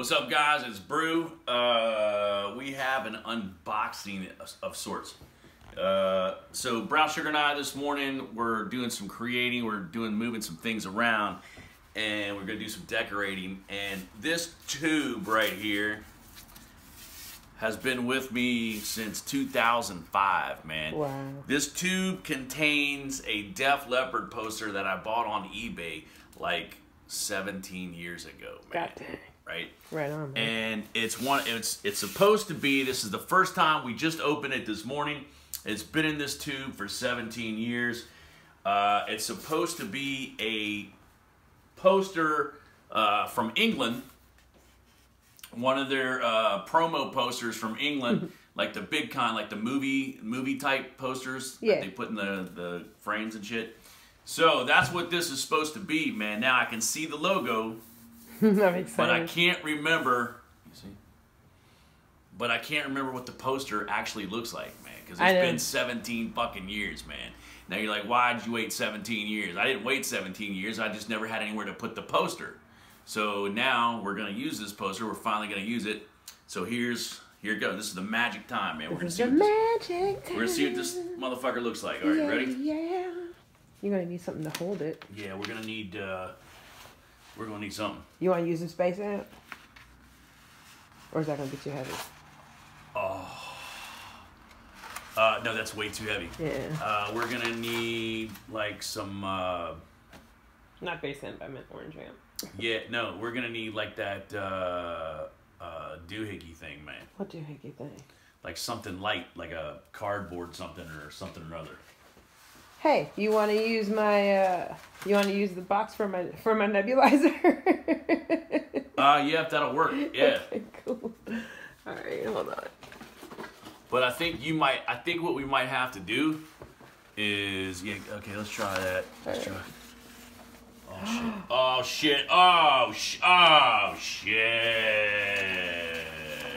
What's up, guys? It's Brew. Uh, we have an unboxing of, of sorts. Uh, so Brown Sugar and I this morning we're doing some creating. We're doing moving some things around, and we're gonna do some decorating. And this tube right here has been with me since 2005, man. Wow. This tube contains a Def Leppard poster that I bought on eBay like 17 years ago, man. God dang. Right? Right on, man. And it's one it's it's supposed to be this is the first time we just opened it this morning. It's been in this tube for 17 years. Uh, it's supposed to be a poster uh, from England one of their uh, promo posters from England, like the big kind, like the movie movie type posters Yeah. that they put in the the frames and shit. So that's what this is supposed to be, man. Now I can see the logo, but I can't remember. You see? But I can't remember what the poster actually looks like, man, because it's been 17 fucking years, man. Now you're like, why did you wait 17 years? I didn't wait 17 years. I just never had anywhere to put the poster. So now we're gonna use this poster. We're finally gonna use it. So here's here it goes. This is the magic time, man. We're gonna This see what this, we're gonna see what this motherfucker looks like. All right, yeah, ready? Yeah. You're gonna need something to hold it. Yeah, we're gonna need uh, we're gonna need something. You want to use the space amp? Or is that gonna be too heavy? Uh, no, that's way too heavy. Yeah. Uh, we're gonna need like some. Uh, Not bass amp. I meant orange amp. yeah, no, we're gonna need like that uh, uh, doohickey thing, man. What do you think you? Like something light, like a cardboard something or something or other. Hey, you want to use my? uh You want to use the box for my for my nebulizer? Uh, yeah, if that'll work. Yeah. Okay, cool. All right, hold on. But I think you might. I think what we might have to do is yeah. Okay, let's try that. Let's try. Oh shit! Oh shit! Oh sh! Oh shit!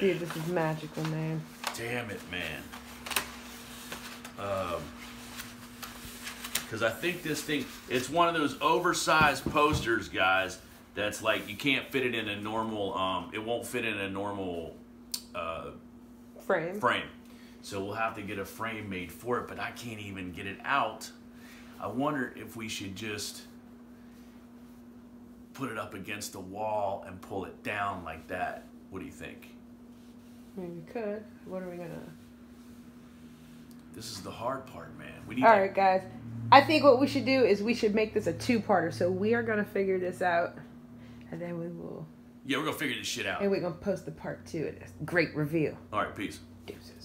Dude, this is magical, man. Damn it, man. Um, because I think this thing. It's one of those oversized posters, guys. That's like you can't fit it in a normal. Um, it won't fit in a normal. Uh, Frame. frame. So we'll have to get a frame made for it, but I can't even get it out. I wonder if we should just put it up against the wall and pull it down like that. What do you think? I mean, we could. What are we gonna? This is the hard part, man. We need All to- guys. I think what we should do is we should make this a two-parter. So we are gonna figure this out, and then we will, Yeah, we're gonna figure this shit out. and we're gonna post the part two. It's great reveal. All right, peace. Deuces.